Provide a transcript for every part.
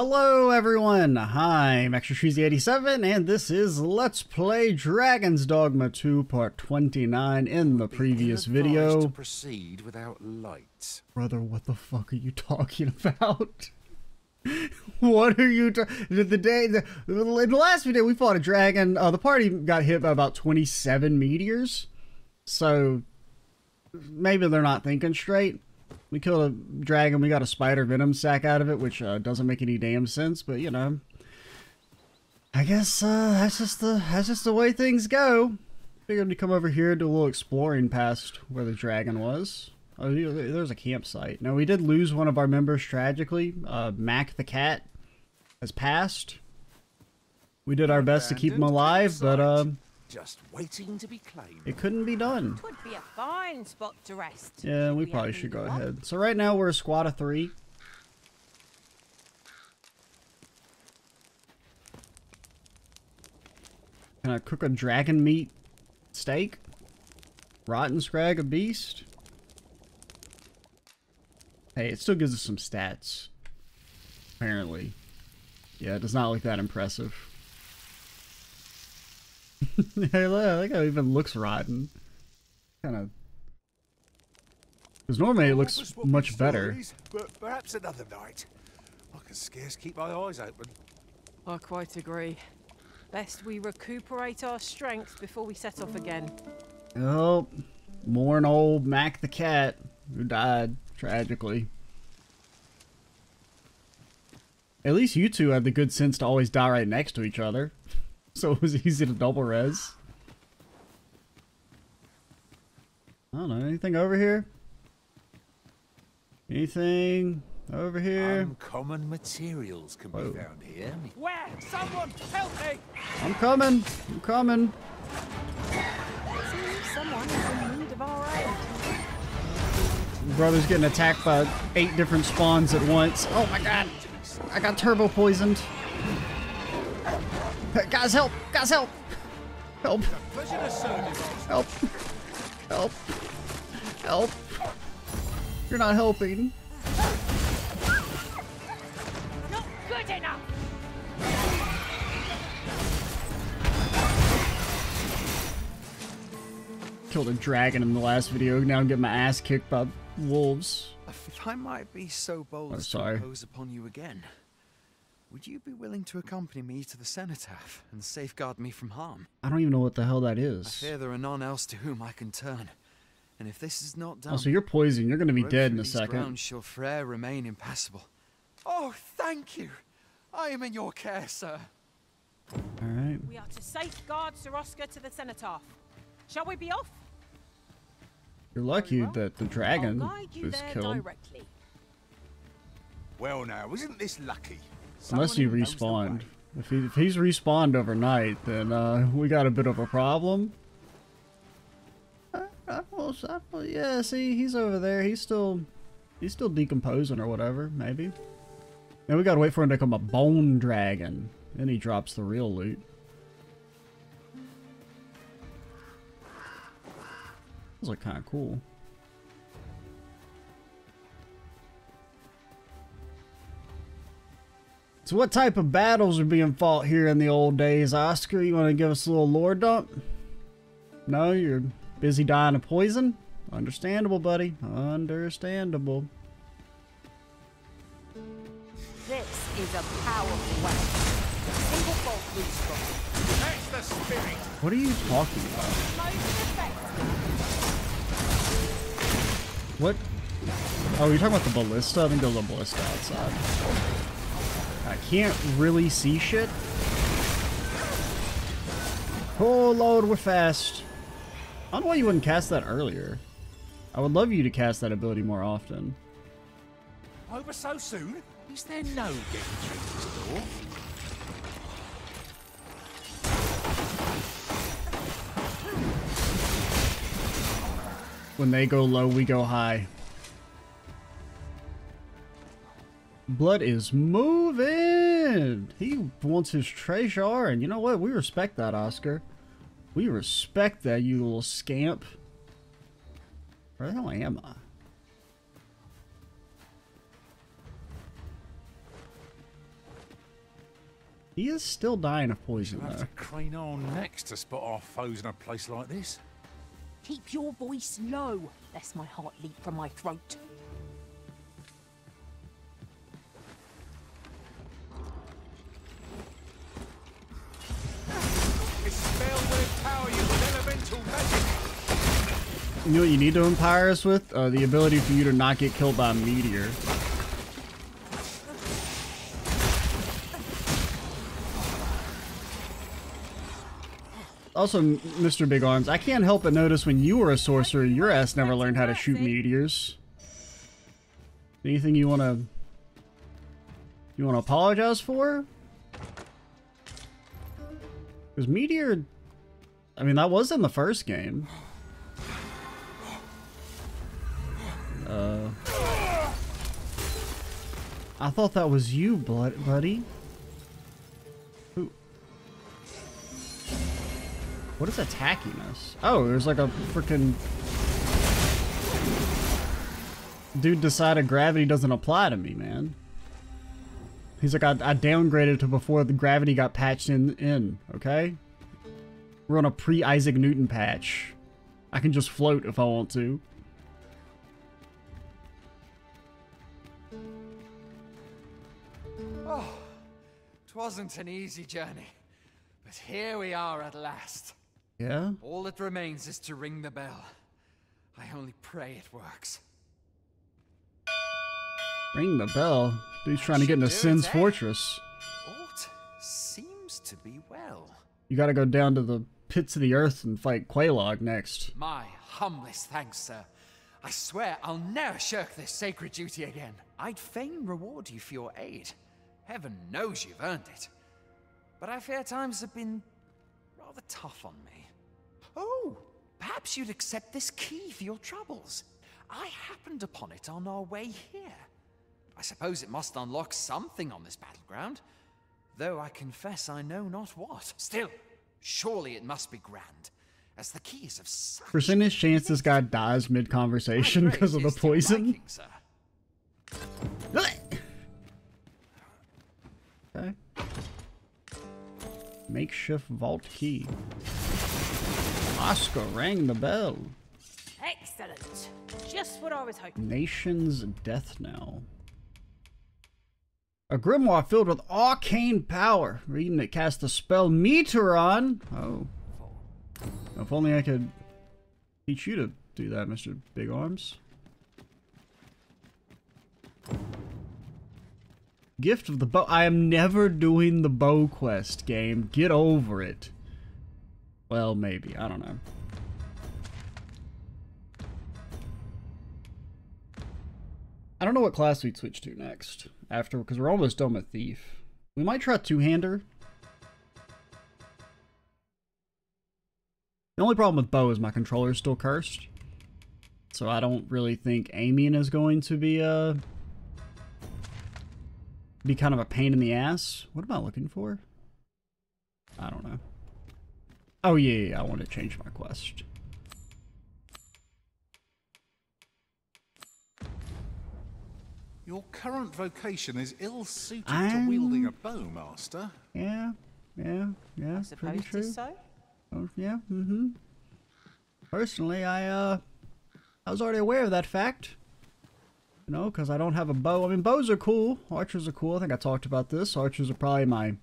Hello everyone, Hi, I'm ExtraCheesy87 and this is Let's Play Dragon's Dogma 2 Part 29 in the previous video. To proceed without lights. Brother, what the fuck are you talking about? what are you the, the day the, in the last video we fought a dragon uh, the party got hit by about 27 meteors so maybe they're not thinking straight we killed a dragon. We got a spider venom sack out of it, which uh, doesn't make any damn sense. But you know, I guess uh, that's just the that's just the way things go. Figured to come over here do a little exploring past where the dragon was. Oh, there's a campsite. Now we did lose one of our members tragically. Uh, Mac the cat has passed. We did our best to keep him alive, but uh, just waiting to be claimed. It couldn't be done. It would be a fine spot to rest. Yeah, we, we probably should go ahead. So right now we're a squad of three. Can I cook a dragon meat steak? Rotten scrag a beast? Hey, it still gives us some stats. Apparently. Yeah, it does not look that impressive. hey, look, I think how it even looks rotten. Kind of. Because normally it looks much better. But perhaps another night. I can scarce keep my eyes open. I quite agree. Best we recuperate our strength before we set off again. Oh, mourn old Mac the cat, who died tragically. At least you two had the good sense to always die right next to each other so it was easy to double res. I don't know, anything over here? Anything over here? Uncommon materials can Whoa. be oh. found here. Where? Someone help me! I'm coming! I'm coming! Someone is in need of our aid. Brother's getting attacked by eight different spawns at once. Oh my god! I got turbo poisoned. Guys, help! Guys, help! Help! Help! Help! Help! You're not helping. Not good enough. Killed a dragon in the last video. Now I'm getting my ass kicked by wolves. If I might be so bold oh, to impose upon you again. Would you be willing to accompany me to the cenotaph and safeguard me from harm? I don't even know what the hell that is. I fear there are none else to whom I can turn. And if this is not done... Oh, so you're poisoned. You're going to be dead in a second. grounds shall forever remain impassable. Oh, thank you. I am in your care, sir. All right. We are to safeguard Sir Oscar to the cenotaph. Shall we be off? You're lucky well. that the dragon was killed. Directly. Well now, isn't this lucky? Unless he respawned. If, he, if he's respawned overnight, then uh, we got a bit of a problem. Uh, yeah, see, he's over there. He's still, he's still decomposing or whatever, maybe. Now we gotta wait for him to become a bone dragon. Then he drops the real loot. Those look kind of cool. So what type of battles are being fought here in the old days, Oscar? You want to give us a little lore dump? No, you're busy dying of poison? Understandable, buddy. Understandable. This is a powerful weapon. Single bolt loose That's the spirit. What are you talking about? What? Oh, you're talking about the ballista? I think there's a ballista outside. I can't really see shit. Oh lord, we're fast. I don't know why you wouldn't cast that earlier. I would love you to cast that ability more often. Over so soon? Is there no getting through this door? When they go low, we go high. Blood is moving. He wants his treasure, and you know what? We respect that, Oscar. We respect that, you little scamp. Where the hell am I? He is still dying of poison, though. have to crane on next to spot our foes in a place like this. Keep your voice low, lest my heart leap from my throat. You know what you need to empower us with? Uh, the ability for you to not get killed by a meteor. Also, Mr. Big Arms, I can't help but notice when you were a sorcerer, your ass never learned how to shoot meteors. Anything you want to... You want to apologize for? Because Meteor... I mean, that was in the first game. Uh... I thought that was you, buddy. What is attacking us? Oh, there's like a freaking... Dude decided gravity doesn't apply to me, man. He's like, I, I downgraded to before the gravity got patched in, in, okay? We're on a pre-Isaac Newton patch. I can just float if I want to. Oh, it wasn't an easy journey, but here we are at last. Yeah? All that remains is to ring the bell. I only pray it works. Ring the bell? Dude's trying to get into Sen's eh? Fortress. Alt seems to be well. You gotta go down to the pits of the earth and fight Quelaag next. My humblest thanks, sir. I swear I'll never shirk this sacred duty again. I'd fain reward you for your aid. Heaven knows you've earned it. But I fear times have been rather tough on me. Oh, perhaps you'd accept this key for your troubles. I happened upon it on our way here. I suppose it must unlock something on this battleground, though I confess I know not what. Still, surely it must be grand, as the keys of such... Percentage chance this guy dies mid-conversation because of the poison? Liking, okay. Makeshift vault key. Oscar rang the bell. Excellent. Just what I was hoping. Nation's death knell. A grimoire filled with arcane power. Reading it cast the spell Meteoron. Oh. If only I could teach you to do that, Mr. Big Arms. Gift of the bow. I am never doing the bow quest game. Get over it. Well, maybe. I don't know. I don't know what class we'd switch to next. After, because we're almost done with Thief. We might try Two-Hander. The only problem with Bow is my controller is still cursed. So I don't really think aiming is going to be a... Uh, be kind of a pain in the ass. What am I looking for? I don't know. Oh, yeah, yeah, I want to change my quest. Your current vocation is ill-suited to wielding a bow, Master. Yeah, yeah, yeah, I pretty true. so. Oh, yeah, mm-hmm. Personally, I, uh, I was already aware of that fact. You know, because I don't have a bow. I mean, bows are cool. Archers are cool. I think I talked about this. Archers are probably my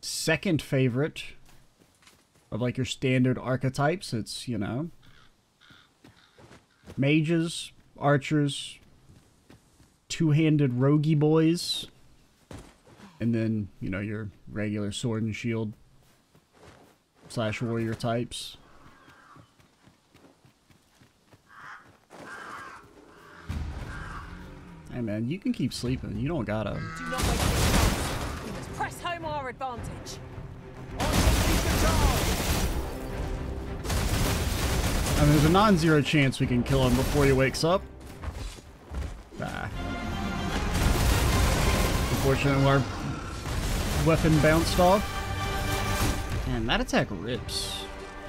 second favorite of like your standard archetypes. It's, you know, mages, archers, two-handed roguey boys, and then, you know, your regular sword and shield slash warrior types. Hey man, you can keep sleeping. You don't gotta. Do not waste Press home our advantage. I mean, there's a non-zero chance we can kill him before he wakes up. Unfortunately, our weapon bounced off. And that attack rips.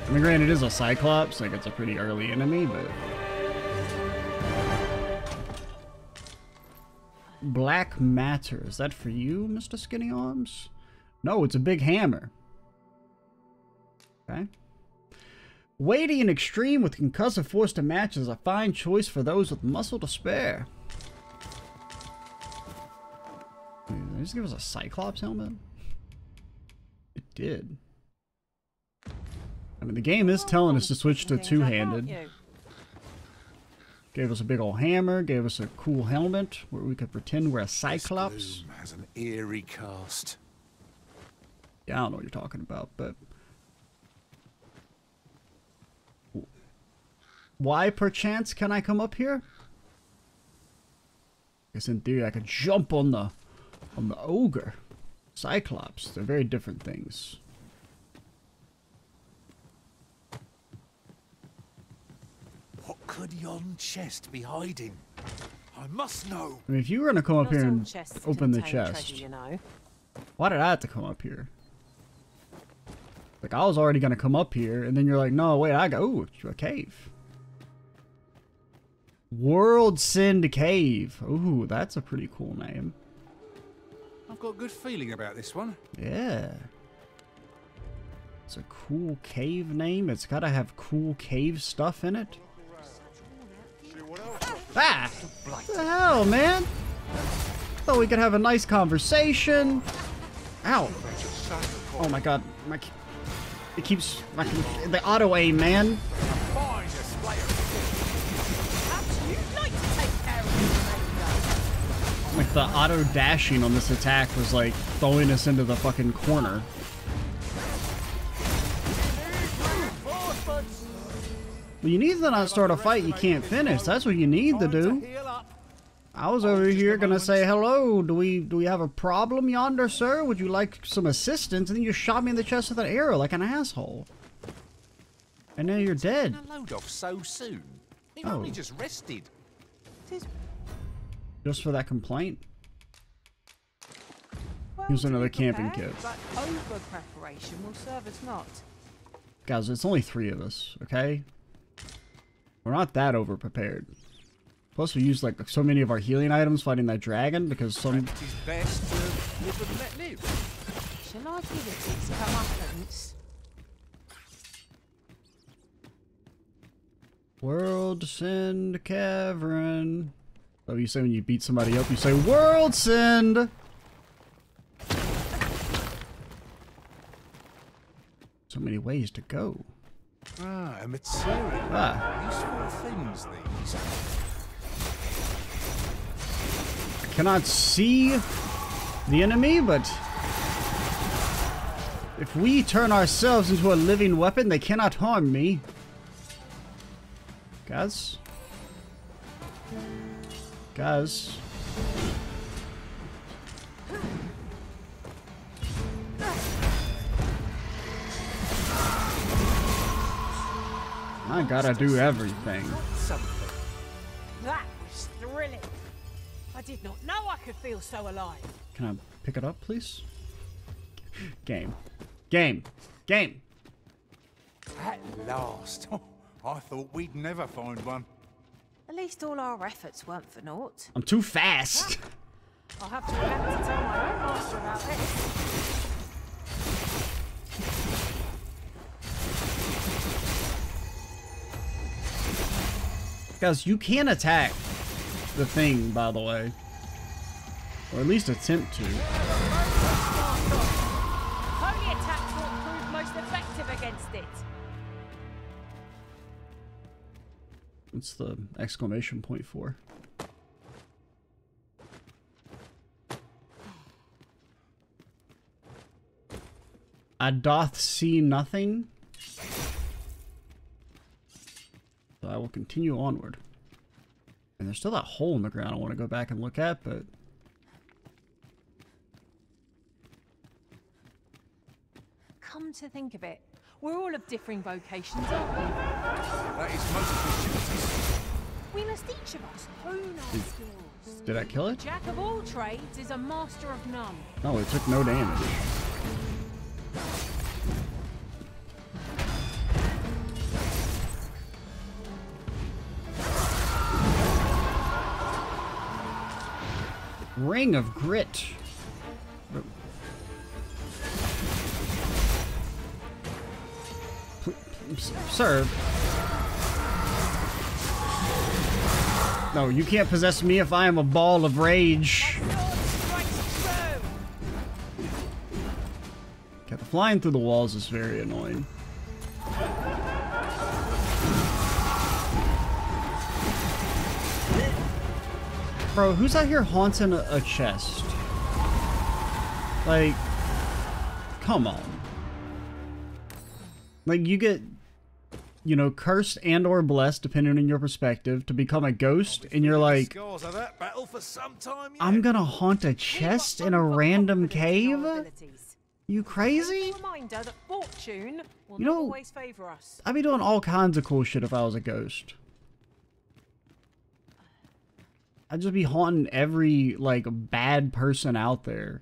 I mean, granted, it is a Cyclops, like it's a pretty early enemy, but... Black Matter, is that for you, Mr. Skinny Arms? No, it's a big hammer. Okay. Weighty and extreme with concussive force to match is a fine choice for those with muscle to spare. Just give us a Cyclops helmet? It did. I mean, the game is telling us to switch to Things up, aren't two-handed. Gave us a big old hammer, gave us a cool helmet where we could pretend we're a Cyclops. Has an eerie cast. Yeah, I don't know what you're talking about, but why perchance can I come up here? Guess in theory I could jump on the on the ogre. Cyclops. They're very different things. What could yon chest be hiding? I must know. I mean, if you were gonna come up Not here and chests open the chest, Treasure, you know. why did I have to come up here? Like I was already gonna come up here, and then you're like, no, wait, I go ooh, a cave. World Send Cave. Ooh, that's a pretty cool name. Got a good feeling about this one. Yeah. It's a cool cave name. It's gotta have cool cave stuff in it. Ah! What the hell, man? Thought we could have a nice conversation. Ow. Oh my god. My, it keeps... My, the auto aim, man. The auto dashing on this attack was like throwing us into the fucking corner. Well, you need to not start a fight you can't finish. That's what you need to do. I was over here gonna say hello. Do we do we have a problem yonder, sir? Would you like some assistance? And then you shot me in the chest with an arrow like an asshole. And now you're dead. A load off so soon. You've Oh. only just rested. Tis- Just for that complaint. well, Here's another camping prepared, kit. But over preparation will serve us not. Guys, it's only three of us, okay? We're not that over prepared. Plus, we used like so many of our healing items fighting that dragon because some It is best to live and let live. Shall I give it its comeuppance? World Send Cavern. Oh, you say when you beat somebody up, you say World Send. So many ways to go. Ah, a material. Ah, Useful things, these. I cannot see the enemy, but if we turn ourselves into a living weapon, they cannot harm me. Guys? Guys? I gotta do everything. Something. That was thrilling. I did not know I could feel so alive. Can I pick it up, please? Game. Game. Game. At last. I thought we'd never find one. At least all our efforts weren't for naught. I'm too fast. I'll have to remember to tell my own master about this. Guys, you can attack the thing, by the way. Or at least attempt to. What's the exclamation point for? I doth see nothing. So I will continue onward. And there's still that hole in the ground I want to go back and look at, but Come to think of it, we're all of differing vocations, aren't we? That is most fortuitous. We must each of us hone our skills. did I kill it? Jack of all trades is a master of none. No, it took no damage. Ring of Grit. Sir. No, you can't possess me if I am a ball of rage. Okay, the flying through the walls is very annoying. Bro, who's out here haunting a, a chest? Like, come on. Like, you get, you know, cursed and or blessed, depending on your perspective, to become a ghost, and you're like, I'm gonna haunt a chest in a random cave? You crazy? You know, I'd be doing all kinds of cool shit if I was a ghost. I'd just be haunting every, like, bad person out there.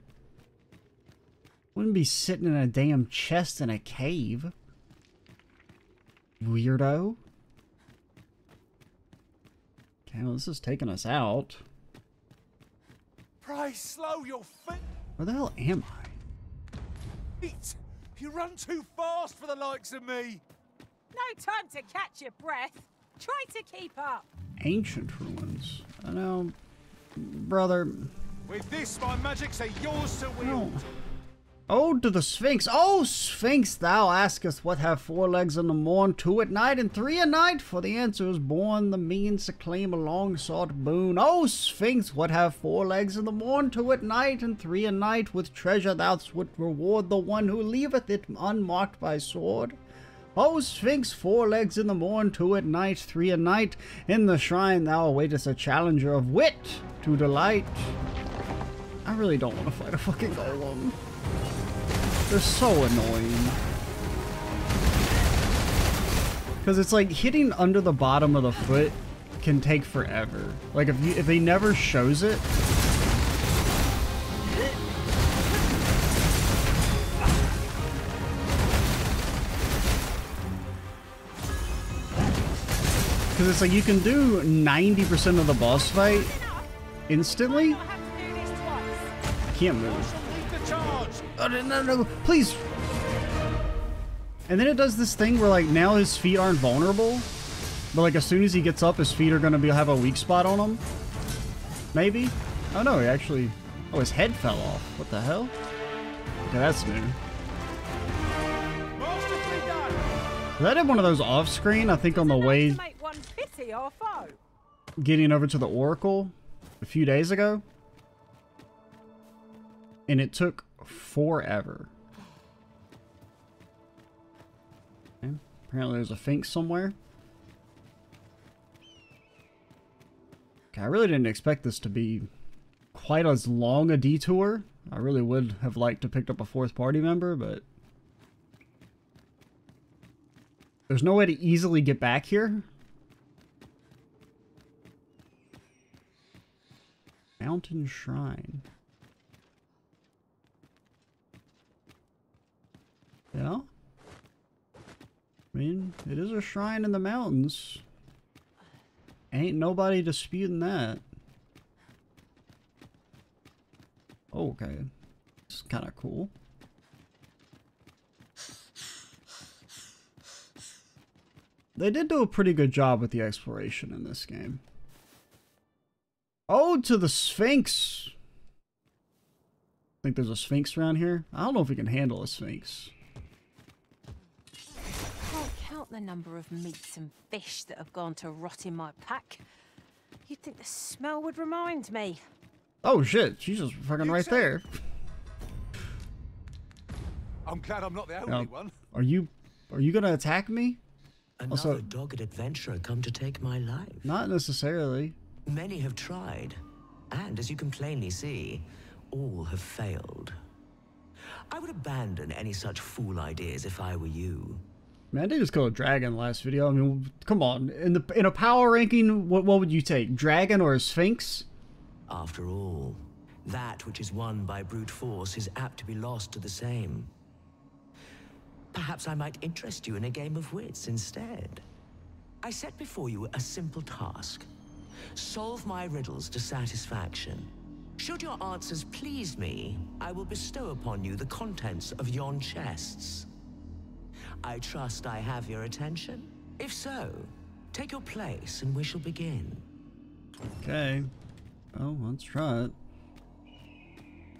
Wouldn't be sitting in a damn chest in a cave. Weirdo. Okay, well, this is taking us out. Pray slow your feet. Where the hell am I? You run too fast for the likes of me. No time to catch your breath. Try to keep up. Ancient ruins. I know, brother. With this, my magics are yours to wield. No. Ode to the Sphinx. Oh, Sphinx, thou askest what have four legs in the morn, two at night, and three at night, for the answer is born, the means to claim a long-sought boon. Oh, Sphinx, what have four legs in the morn, two at night, and three at night, with treasure thou reward the one who leaveth it unmarked by sword. O Sphinx, four legs in the morn, two at night, three at night. In the shrine thou awaitest a challenger of wit to delight. I really don't want to fight a fucking golem. They're so annoying. Because it's like hitting under the bottom of the foot can take forever. Like if you if he never shows it, Because it's like you can do 90% of the boss fight instantly. I can't move. Oh, no, no, no, please. And then it does this thing where like now his feet aren't vulnerable. But like as soon as he gets up, his feet are going to be have a weak spot on him. Maybe? Oh no, he actually... Oh, his head fell off. What the hell? Okay, that's new. I did one of those off screen, I think on the way getting over to the Oracle a few days ago. And it took forever. Okay. Apparently there's a Fink somewhere. Okay, I really didn't expect this to be quite as long a detour. I really would have liked to pick up a fourth party member, but There's no way to easily get back here. Mountain Shrine. Yeah? I mean, it is a shrine in the mountains. Ain't nobody disputing that. Oh, okay. It's kind of cool. They did do a pretty good job with the exploration in this game. Oh, to the Sphinx! I Think there's a Sphinx around here? I don't know if we can handle a Sphinx. Can't count the number of meats and fish that have gone to rot in my pack. You'd think the smell would remind me. Oh shit, she's just fucking right there. I'm glad I'm not the only now, one. Are you are you gonna attack me? Another also, dogged adventurer come to take my life. Not necessarily. Many have tried, and as you can plainly see, all have failed. I would abandon any such fool ideas if I were you. Man, they just a dragon last video. I mean, come on. In the in a power ranking, what what would you take? Dragon or a sphinx? After all, that which is won by brute force is apt to be lost to the same. Perhaps I might interest you in a game of wits instead. I set before you a simple task. Solve my riddles to satisfaction. Should your answers please me, I will bestow upon you the contents of yon chests. I trust I have your attention? If so, take your place and we shall begin. Okay. Oh, let's try it.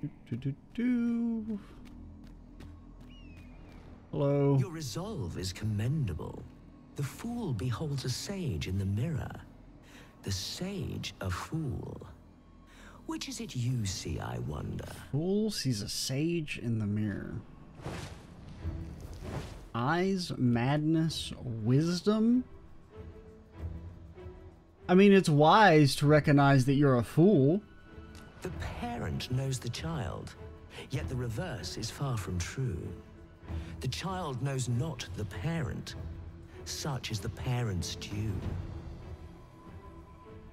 Do, do, do, do. Hello. Your resolve is commendable. The fool beholds a sage in the mirror. The sage a fool. Which is it you see, I wonder? Fool sees a sage in the mirror. Eyes, madness, wisdom? I mean, it's wise to recognize that you're a fool. The parent knows the child, yet the reverse is far from true. The child knows not the parent. Such is the parent's due.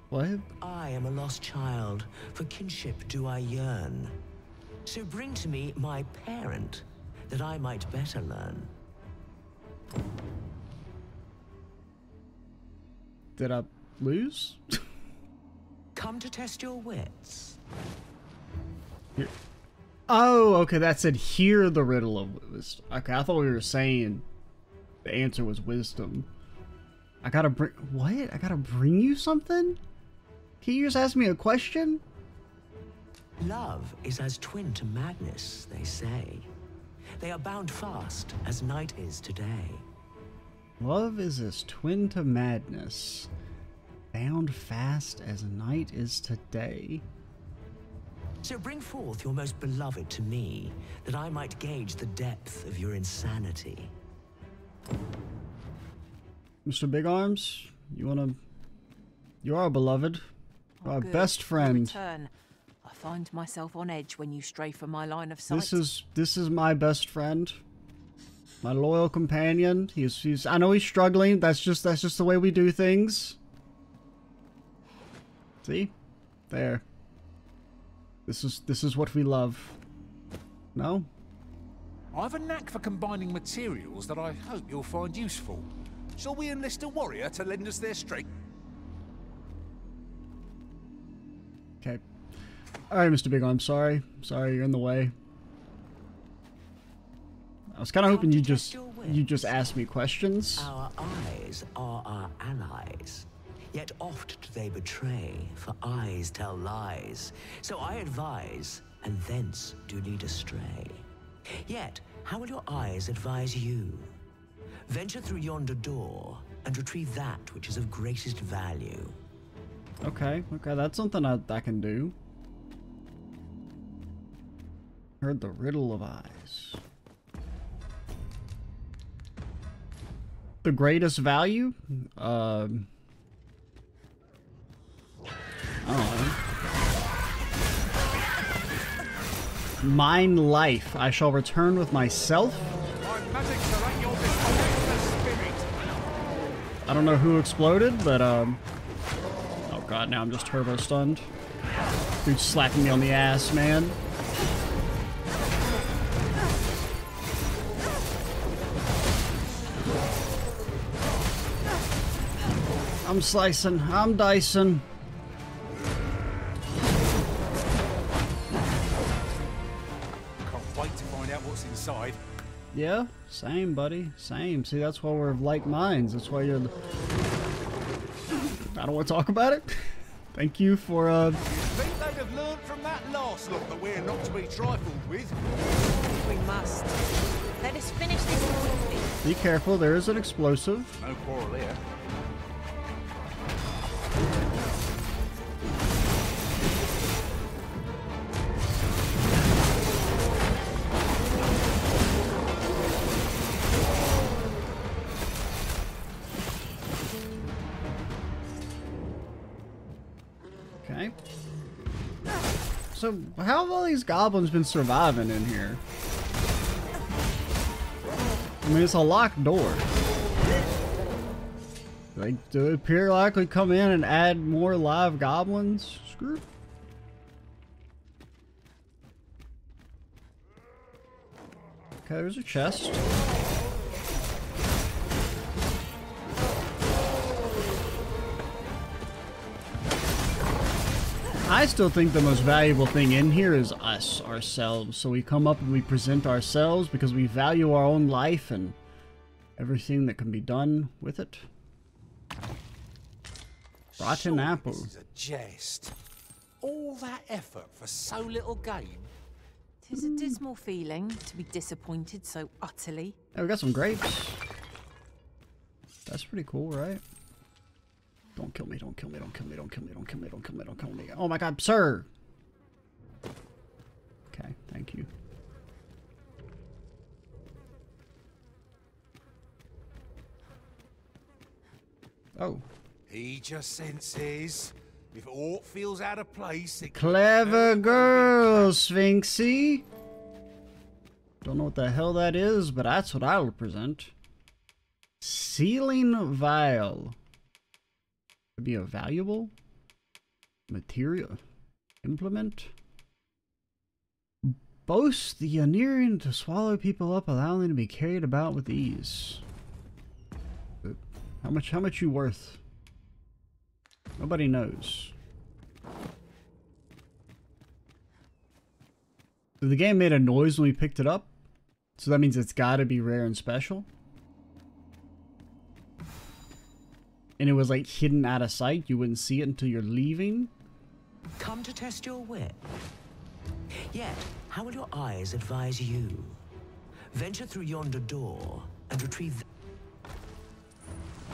What? I am a lost child, for kinship do I yearn. So bring to me my parent, that I might better learn. Did I lose? Come to test your wits. Here. Oh, okay, that said hear the riddle of wisdom. Okay, I thought we were saying the answer was wisdom. I gotta bring- what? I gotta bring you something? Can you just ask me a question? Love is as twin to madness, they say. They are bound fast, as night is today. Love is as twin to madness, bound fast as night is today. So bring forth your most beloved to me, that I might gauge the depth of your insanity. Mr. Big Arms, you wanna... You are beloved. Oh, Our good. best Your friend. Return. I find myself on edge when you stray from my line of sight. This is this is my best friend. My loyal companion. He's he's I know he's struggling. That's just that's just the way we do things. See? There. This is this is what we love. No? I have a knack for combining materials that I hope you'll find useful. Shall we enlist a warrior to lend us their strength? Okay. Alright, Mr. Big Arm, sorry. Sorry, you're in the way. I was kinda hoping you just you just asked me questions. Our eyes are our allies. Yet oft do they betray, for eyes tell lies. So I advise, and thence do lead astray. Yet, how will your eyes advise you? Venture through yonder door, and retrieve that which is of greatest value. Okay, okay, that's something I, I can do. Heard the riddle of eyes. The greatest value? Know. Mine life. I shall return with myself. I don't know who exploded, but um. Oh god, now I'm just turbo stunned. Dude's slapping me on the ass, man. I'm slicing. I'm dicing. Can't wait to find out what's inside. Yeah, same, buddy. Same. See, that's why we're of like minds. That's why you're the. I don't want to talk about it. Thank you for, uh. Think they'd have learned from that last lot that we're not to be trifled with. We must. Let us finish this quickly. Be careful, there is an explosive. No quarrel here. So, how have all these goblins been surviving in here? I mean, it's a locked door. Like, do it periodically come in and add more live goblins? Screw. Okay, there's a chest. I still think the most valuable thing in here is us, ourselves. So we come up and we present ourselves because we value our own life and everything that can be done with it. Rotten Surely apple. This is a jest. All that effort for so little gain. Tis a dismal feeling to be disappointed so utterly. Hey, we got some grapes. That's pretty cool, right? Don't kill me, don't kill me, don't kill me, don't kill me, don't kill me, don't kill me, don't kill me. Oh my god, sir! Okay, thank you. Oh, He just senses. If aught feels out of place, it clever very well be girl, Sphinxy! Don't know what the hell that is, but that's what I'll present. Ceiling vial. Could be a valuable material implement. Boast the Anirian to swallow people up, allowing them to be carried about with ease. How much? How much you worth? Nobody knows. The game made a noise when we picked it up, so that means it's got to be rare and special. And it was like hidden out of sight. You wouldn't see it until you're leaving. Come to test your wit. Yet, how will your eyes advise you? Venture through yonder door and retrieve.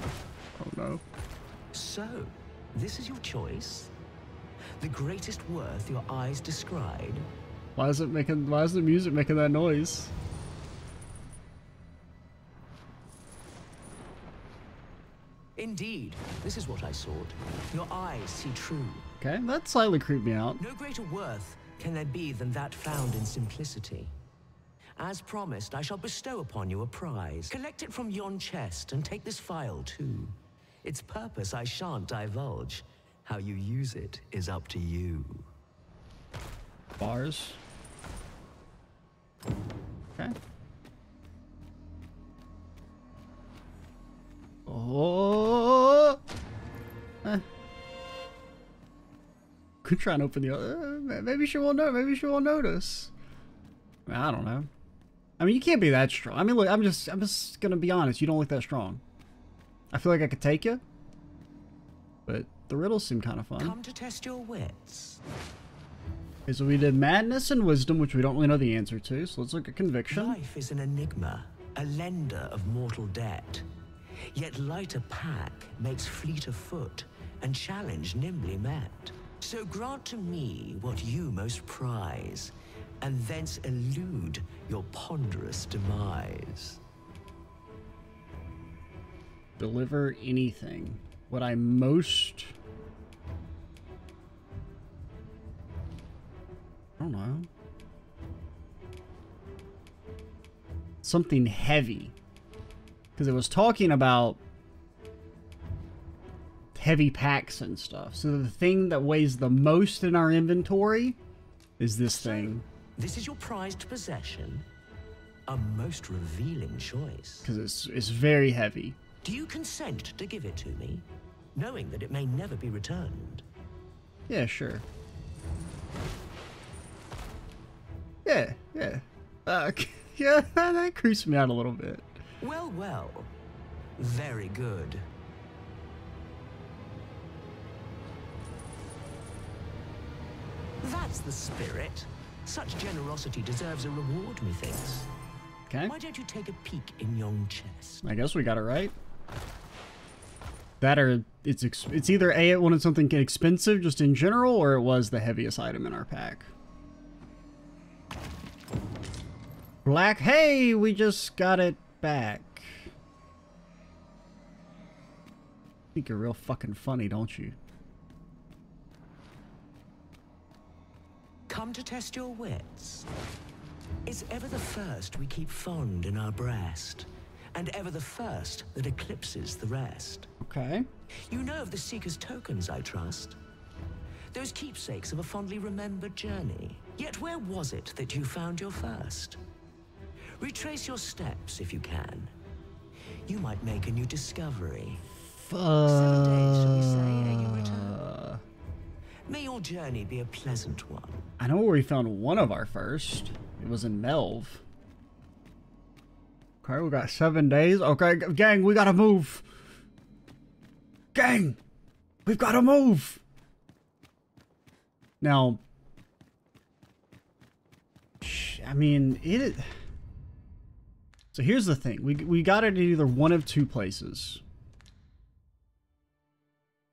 Oh no. So, this is your choice? The greatest worth your eyes descried? Why is it making? Why is the music making that noise? Indeed, this is what I sought. Your eyes see true. Okay, that slightly creeped me out. No greater worth can there be than that found in simplicity. As promised, I shall bestow upon you a prize. Collect it from yon chest and take this file too. Its purpose I shan't divulge. How you use it is up to you. Bars. Okay. Could try and open the other. Uh, maybe she won't know. Maybe she won't notice. I don't know. I mean, you can't be that strong. I mean, look, I'm just, I'm just gonna be honest. You don't look that strong. I feel like I could take you, but the riddles seem kind of fun. Come to test your wits. Okay, so we did madness and wisdom, which we don't really know the answer to. So let's look at conviction. Life is an enigma, a lender of mortal debt. Yet lighter pack makes fleet of foot, and challenge nimbly met. So grant to me what you most prize, and thence elude your ponderous demise. Deliver anything. What I most. I don't know. Something heavy. Because it was talking about heavy packs and stuff. So the thing that weighs the most in our inventory is this thing. This is your prized possession? A most revealing choice. Because it's, it's very heavy. Do you consent to give it to me, knowing that it may never be returned? Yeah, sure. Yeah, yeah. Uh, yeah, that creeps me out a little bit. Well, well. Very good. That's the spirit. Such generosity deserves a reward, methinks. Okay. Why don't you take a peek in yon chest? I guess we got it right. That or it's it's either A, it wanted something expensive just in general, or it was the heaviest item in our pack. Black, hey, we just got it back. I think you're real fucking funny, don't you? Come to test your wits. It's ever the first we keep fond in our breast, and ever the first that eclipses the rest. Okay. You know of the Seeker's tokens, I trust. Those keepsakes of a fondly remembered journey. Yet where was it that you found your first? Retrace your steps if you can. You might make a new discovery. Seven days, shall we say, ere you return? May your journey be a pleasant one. I know where we found one of our first. It was in Melve. Okay, we got seven days. Okay, gang, we gotta move. Gang, we've gotta move. Now, I mean, it. So here's the thing: we we got it in either one of two places.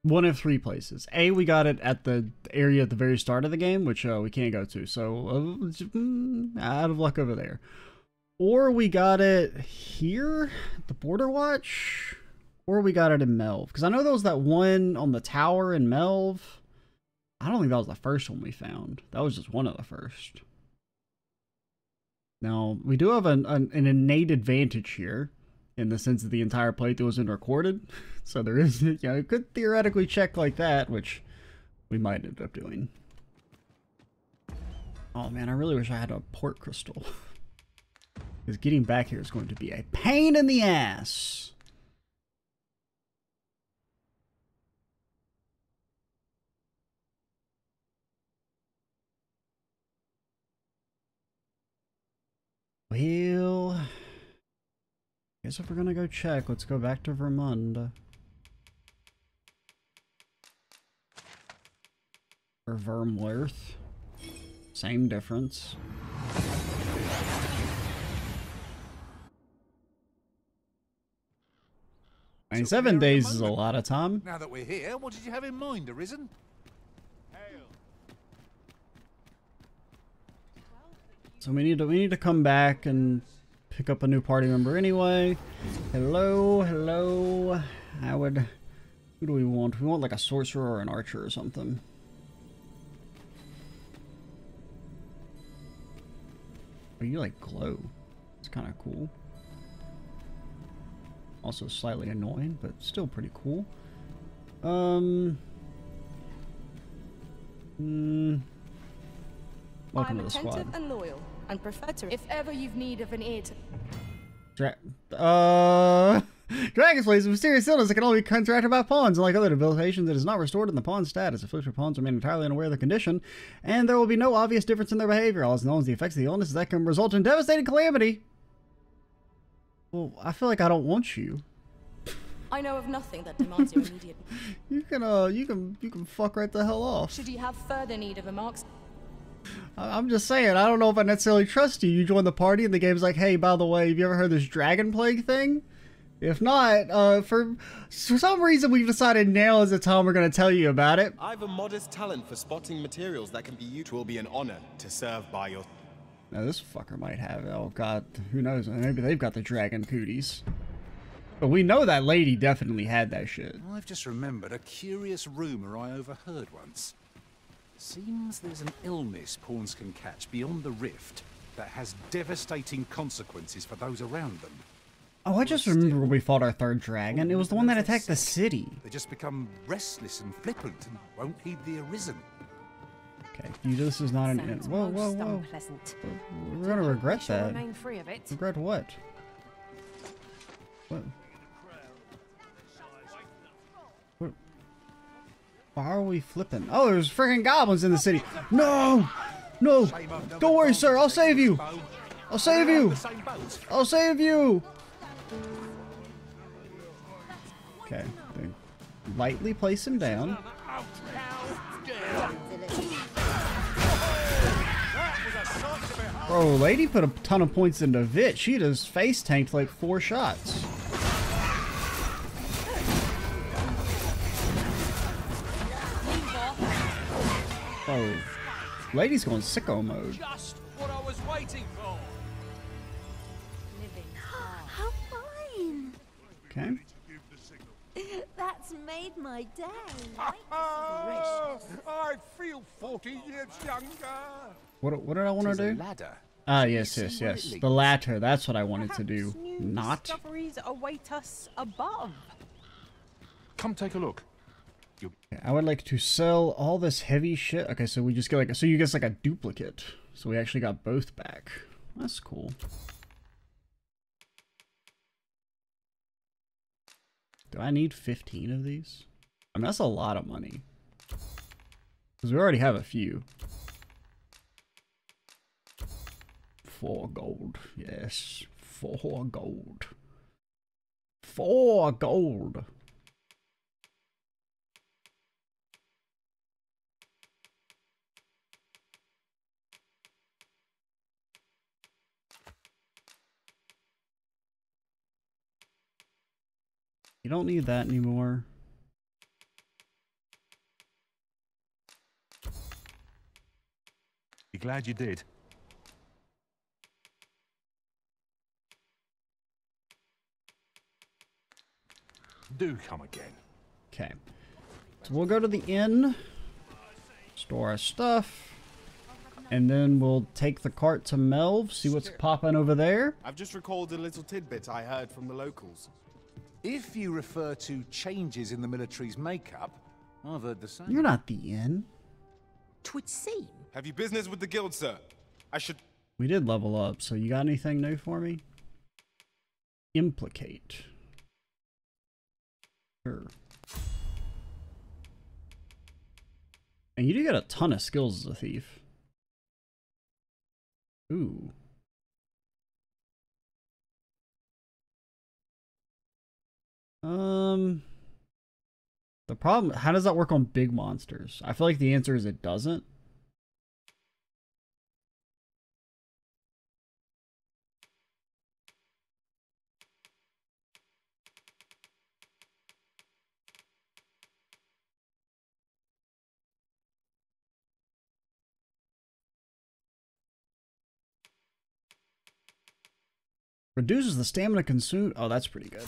One of three places. A, we got it at the area at the very start of the game, which uh, we can't go to. So, uh, mm, out of luck over there. Or we got it here, the Border Watch, or we got it in Melve. Because I know there was that one on the tower in Melve. I don't think that was the first one we found. That was just one of the first. Now, we do have an, an, an innate advantage here in the sense that the entire playthrough wasn't recorded. So there is, you know, could theoretically check like that, which we might end up doing. Oh man, I really wish I had a port crystal. Because getting back here is going to be a pain in the ass. Well, guess if we're gonna go check, let's go back to Vermund. Or Vernworth. Same difference. I mean, seven days is a lot of time. Now that we're here, what did you have in mind, Arisen? So we need to we need to come back and pick up a new party member anyway. Hello, hello. I would. Who do we want? We want like a sorcerer or an archer or something. Oh, you like glow? It's kind of cool. Also slightly annoying, but still pretty cool. Um. Hmm. Welcome I'm to the attentive squad. and loyal, and prefer to. If ever you've need of an aid. Dra- uh, Dragon Slays is a mysterious illness that can only be contracted by pawns. Unlike other debilitations, it is not restored in the pawn status. Afflicted pawns remain entirely unaware of the condition, and there will be no obvious difference in their behavior. All is known as the effects of the illness that can result in devastating calamity. Well, I feel like I don't want you. I know of nothing that demands your immediate. You can, uh, you can, you can fuck right the hell off. Should you have further need of a marks, I- I'm just saying, I don't know if I necessarily trust you. You join the party, and the game's like, hey, by the way, have you ever heard this dragon plague thing? If not, uh, for, for some reason, we've decided now is the time we're going to tell you about it. I've a modest talent for spotting materials that can be used. It will be an honor to serve by your. Now, this fucker might have it. Oh, God. Who knows? Maybe they've got the dragon cooties. But we know that lady definitely had that shit. I've just remembered a curious rumour I overheard once. Seems there's an illness pawns can catch beyond the rift that has devastating consequences for those around them. Oh, I just remember when we fought our third dragon. It was the one that attacked the city. They just become restless and flippant and won't heed the arisen. Okay, you, this is not an... Sounds Whoa, whoa, whoa. unpleasant. We're gonna regret Shall that. free of it. Regret what? What? What? Why are we flipping? Oh, there's freaking goblins in the city. No! No! Don't worry, sir. I'll save you. I'll save you. I'll save you. Okay. they lightly place him down. Bro, lady put a ton of points into Vit. She just face tanked like four shots. Oh, lady's going sicko mode. Just what I was waiting Okay. That's made my day. I feel 40 years younger. What what did I want to do? ladder. Ah, yes, yes, yes. The leads? latter. That's what I wanted to do. Perhaps new Not. discoveries await us above. Come take a look. I would like to sell all this heavy shit. Okay, so we just get like so you get like a duplicate. So we actually got both back. That's cool. Do I need 15 of these? I mean, that's a lot of money. Because we already have a few. Four gold. Yes. Four gold. Four gold. You don't need that anymore. Be glad you did. Do come again. Okay. So we'll go to the inn, store our stuff, and then we'll take the cart to Melve, see what's popping over there. I've just recalled a little tidbit I heard from the locals. If you refer to changes in the military's makeup, I've heard the same. You're not the inn. Twould seem. Have you business with the guild, sir? I should. We did level up, so you got anything new for me? Implicate. Sure. And you do get a ton of skills as a thief. Ooh. Um. The problem, how does that work on big monsters? I feel like the answer is it doesn't. Reduces the stamina consumed. Oh, that's pretty good.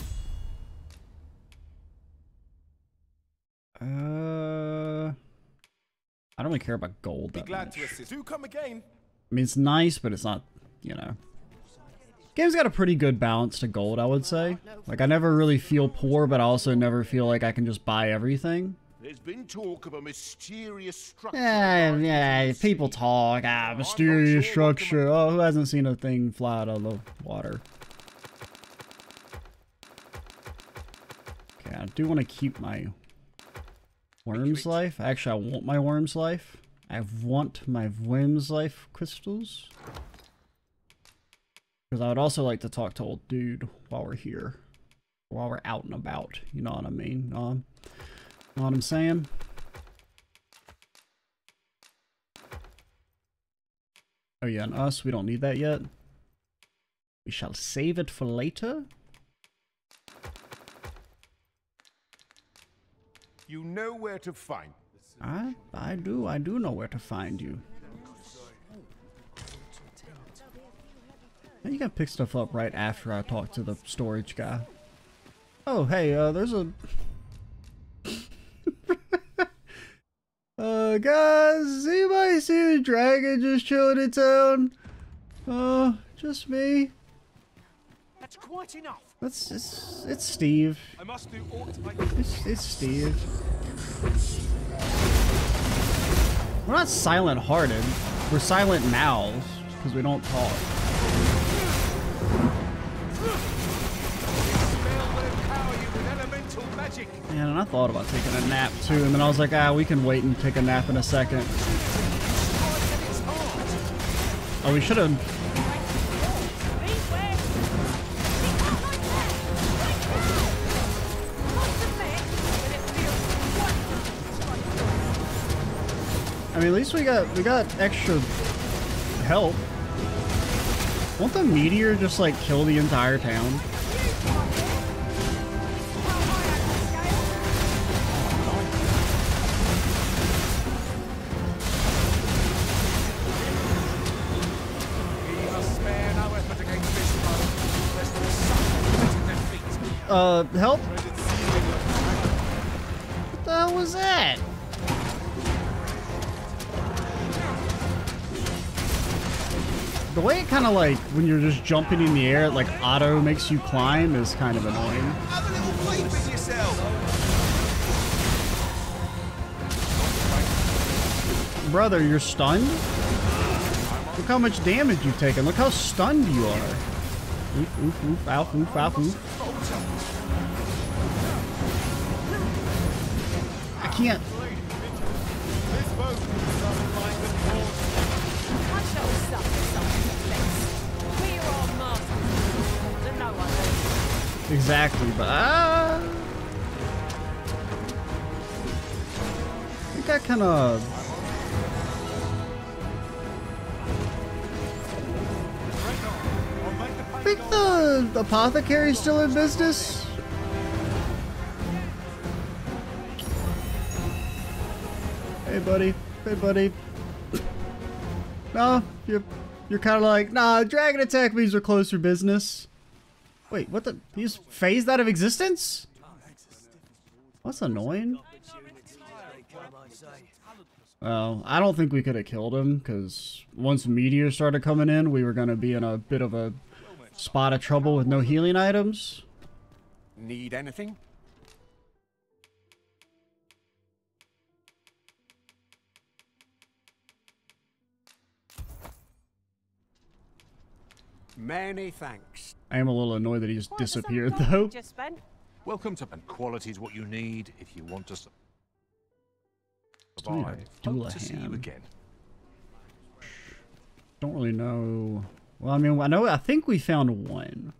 Uh, I don't really care about gold Be glad much. to assist. Do come again. I mean, it's nice, but it's not, you know. Game's got a pretty good balance to gold, I would say. Like, I never really feel poor, but I also never feel like I can just buy everything. There's been talk of a mysterious structure. Yeah, yeah, people talk. Ah, mysterious structure. Oh, who hasn't seen a thing fly out of the water? Okay, I do want to keep my Wyrmslife. Actually, I want my Wyrmslife. I want my Wyrmslife crystals. Because I would also like to talk to old dude while we're here. While we're out and about. You know what I mean? Um, know what I'm saying? Oh yeah, and us, we don't need that yet. We shall save it for later. You know where to find. I, I do, I do know where to find you. And you can pick stuff up right after I talk to the storage guy. Oh, hey, uh, there's a... uh, guys, does anybody see the dragon just chilling in town? Uh, just me. That's quite enough. That's, it's, it's Steve. I must do It's, it's Steve. We're not silent hearted. We're silent mouths because we don't talk. spell will empower you with elemental magic. Man, and I thought about taking a nap too, and then I was like, ah, we can wait and take a nap in a second. Oh, we should have. Mean, at least we got we got extra help. Won't the meteor just like kill the entire town? Uh, we must The way it kind of like, when you're just jumping in the air, it like auto makes you climb is kind of annoying. Have a little yourself. Brother, you're stunned? Look how much damage you've taken. Look how stunned you are. Oof, oof, oof, ow, oof, ow, oof. I can't. Exactly, but ah, I think I kind of. I think the apothecary's still in business. Hey, buddy. Hey, buddy. No, you're you're kind of like, nah. Dragon attack means we're closed for business. Wait, what the? He's phased out of existence? That's annoying. Well, I don't think we could have killed him because once meteors started coming in, we were gonna be in a bit of a spot of trouble with no healing items. Need anything? Many thanks. I am a little annoyed that he just What disappeared though. Just spent? Welcome to And quality is what you need if you want to su- Still survive. Hope to see you again. Don't really know. Well, I mean, I know. I think we found one.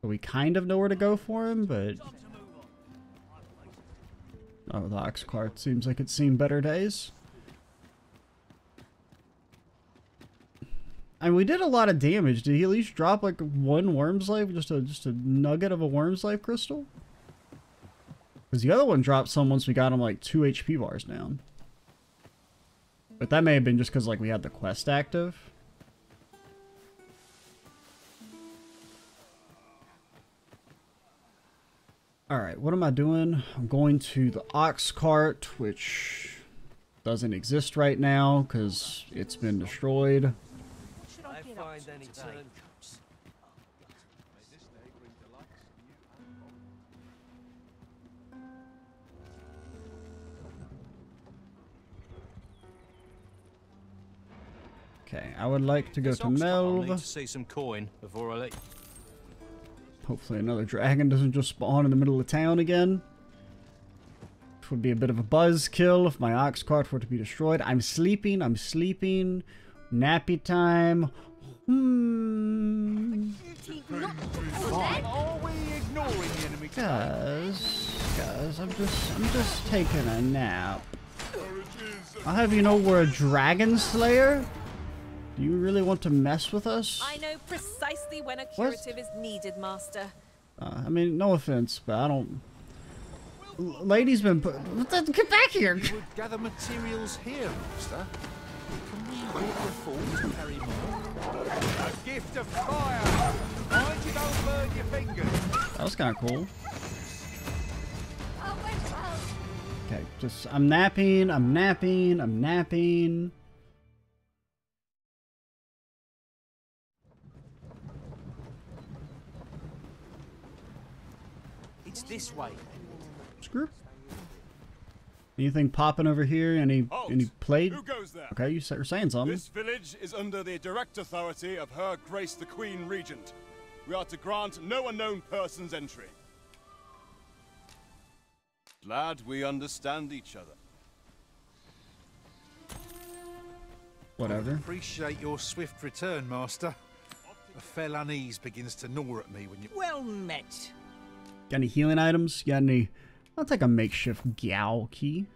So we kind of know where to go for him, but oh, the ox cart seems like it's seen better days. I mean, we did a lot of damage. Did he at least drop like one Wyrmslife? Just a just a nugget of a Wyrmslife crystal? Because the other one dropped some once we got him like two HP bars down. But that may have been just because like we had the quest active. Alright, what am I doing? I'm going to the ox cart, which doesn't exist right now because it's been destroyed. Should I get up to today? Okay, I would like to go to I'll to Melve. see some coin before I let Hopefully another dragon doesn't just spawn in the middle of town again. Which would be a bit of a buzz kill if my ox cart were to be destroyed. I'm sleeping, I'm sleeping. Nappy time. Hmm. Are we ignoring the enemy? Guys, guys, I'm just, I'm just taking a nap. I'll have you know we're a dragon slayer. Do you really want to mess with us? I know precisely when a curative is needed, Master. Uh, I mean, no offense, but I don't. L- Lady's been put. What the- Get back here! We would gather materials here, Master. Can we really afford to carry more? A gift of fire! Mind you don't burn your fingers! That was kind of cool. Oh, okay, just I'm napping. I'm napping. I'm napping. It's this way. Screw. Anything popping over here? Any Halt! any plate? Who goes there? Okay, you sa- you're saying something. This village is under the direct authority of Her Grace the Queen Regent. We are to grant no unknown persons entry. Glad we understand each other. Whatever. Appreciate your swift return, Master. A fell unease begins to gnaw at me when you. Well met. Got any healing items? Got any? I'll take a makeshift Gao key.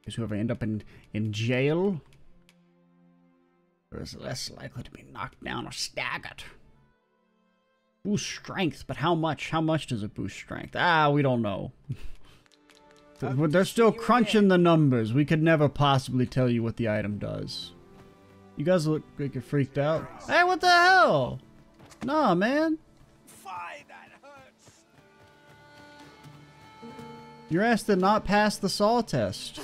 Because whoever end up in in jail is less likely to be knocked down or staggered. Boost strength, but how much? How much does it boost strength? Ah, we don't know. But They're still crunching the numbers. We could never possibly tell you what the item does. You guys look like you're freaked out. Hey, what the hell? Nah, man. Your ass did not pass the saw test.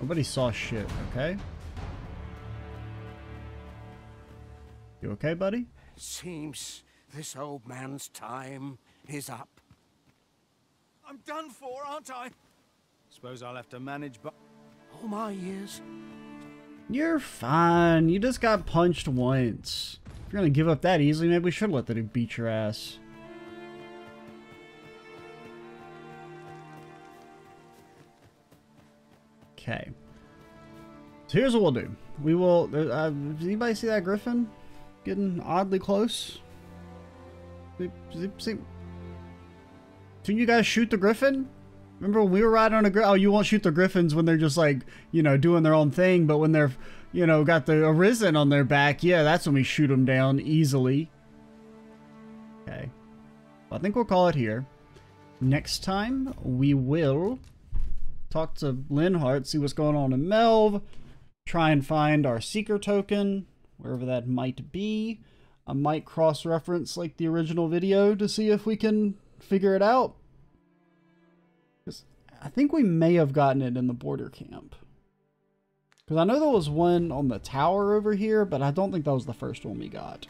Nobody saw shit, okay? You okay, buddy? Seems this old man's time is up. I'm done for, aren't I? Suppose I'll have to manage, but. All my years. You're fine. You just got punched once. You're gonna give up that easily, maybe we should let the dude beat your ass. Okay. So here's what we'll do. We will. Uh, does anybody see that griffin getting oddly close? See, see, see- Didn't you guys shoot the griffin? Remember when we were riding on a griffin? Oh, you won't shoot the griffins when they're just like you know doing their own thing, but when they're you know got the arisen on their back, yeah, that's when we shoot them down easily. Okay, I think we'll call it here. Next time we will talk to Lennart, see what's going on in Melve, try and find our seeker token, wherever that might be. I might cross reference like the original video to see if we can figure it out. 'Cause I think we may have gotten it in the border camp. Because I know there was one on the tower over here, but I don't think that was the first one we got.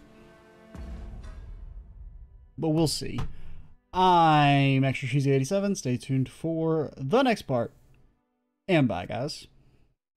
But we'll see. I'm Extra Cheesy 87. Stay tuned for the next part. And bye, guys.